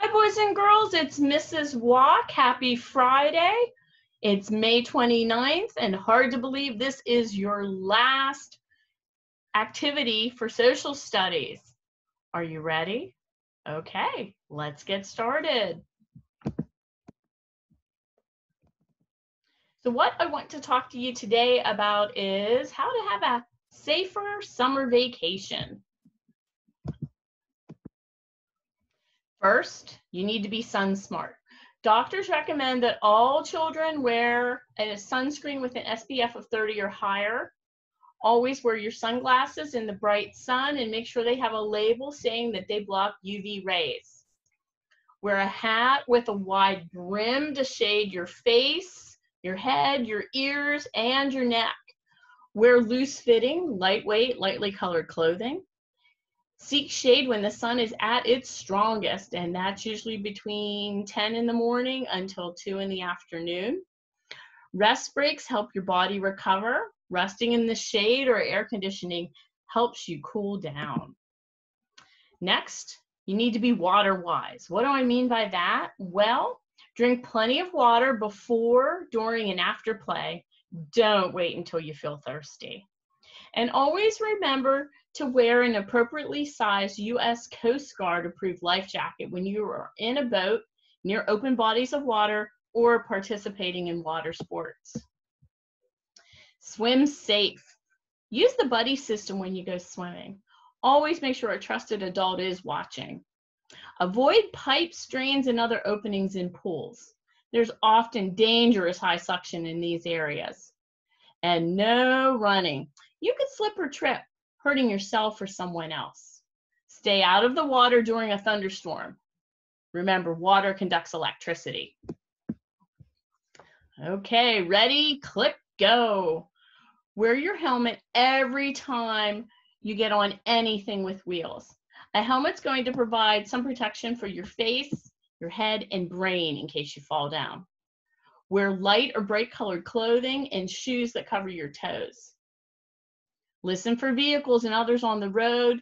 Hi, boys and girls. It's Mrs. Walk. Happy Friday. It's May 29th, and hard to believe this is your last activity for social studies. Are you ready? Okay, let's get started. So what I want to talk to you today about is how to have a safer summer vacation. First, you need to be sun smart. Doctors recommend that all children wear a sunscreen with an SPF of 30 or higher. Always wear your sunglasses in the bright sun and make sure they have a label saying that they block UV rays. Wear a hat with a wide brim to shade your face, your head, your ears, and your neck. Wear loose fitting, lightweight, lightly colored clothing. Seek shade when the sun is at its strongest, and that's usually between 10 in the morning until 2 in the afternoon. Rest breaks help your body recover. Resting in the shade or air conditioning helps you cool down. Next, you need to be water wise. What do I mean by that? Well, drink plenty of water before, during, and after play. Don't wait until you feel thirsty. And always remember to wear an appropriately sized U.S. Coast Guard approved life jacket when you are in a boat near open bodies of water or participating in water sports. Swim safe. Use the buddy system when you go swimming. Always make sure a trusted adult is watching. Avoid pipes, drains, and other openings in pools. There's often dangerous high suction in these areas. And no running. You could slip or trip hurting yourself or someone else. Stay out of the water during a thunderstorm. Remember, water conducts electricity. Okay, ready, click, go. Wear your helmet every time you get on anything with wheels. A helmet's going to provide some protection for your face, your head, and brain in case you fall down. Wear light or bright colored clothing and shoes that cover your toes. Listen for vehicles and others on the road.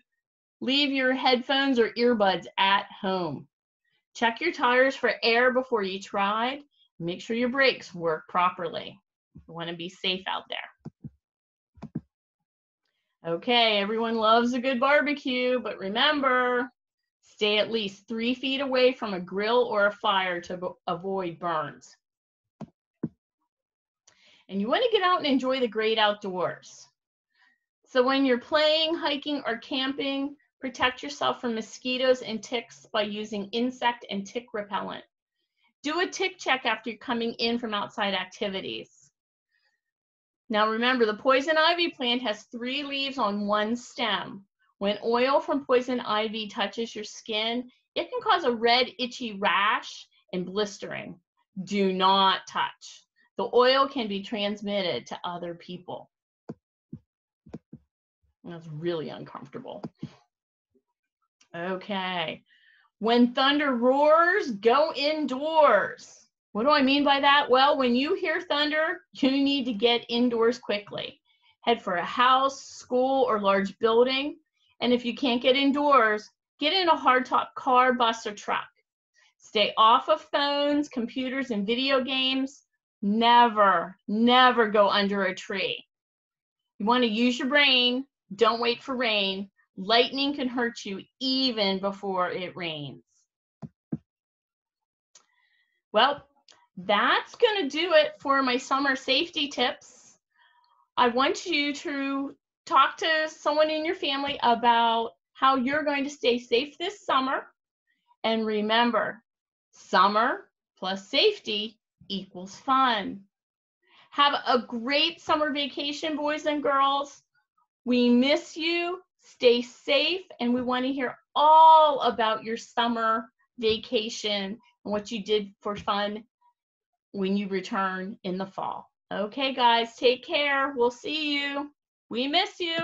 Leave your headphones or earbuds at home. Check your tires for air before each ride. Make sure your brakes work properly. You want to be safe out there. Okay, everyone loves a good barbecue, but remember, stay at least three feet away from a grill or a fire to avoid burns. And you want to get out and enjoy the great outdoors. So when you're playing, hiking, or camping, protect yourself from mosquitoes and ticks by using insect and tick repellent. Do a tick check after you're coming in from outside activities. Now remember, the poison ivy plant has three leaves on one stem. When oil from poison ivy touches your skin, it can cause a red, itchy rash and blistering. Do not touch. The oil can be transmitted to other people. That's really uncomfortable. Okay. When thunder roars, go indoors. What do I mean by that? Well, when you hear thunder, you need to get indoors quickly. Head for a house, school, or large building. And if you can't get indoors, get in a hardtop car, bus, or truck. Stay off of phones, computers, and video games. Never, never go under a tree. You want to use your brain don't wait for rain. Lightning can hurt you even before it rains. Well, that's going to do it for my summer safety tips. I want you to talk to someone in your family about how you're going to stay safe this summer. And remember, summer plus safety equals fun. Have a great summer vacation, boys and girls. We miss you. Stay safe. And we want to hear all about your summer vacation and what you did for fun when you return in the fall. Okay, guys, take care. We'll see you. We miss you.